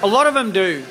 A lot of them do.